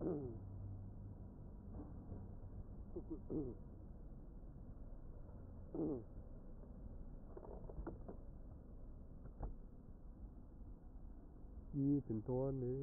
มีส่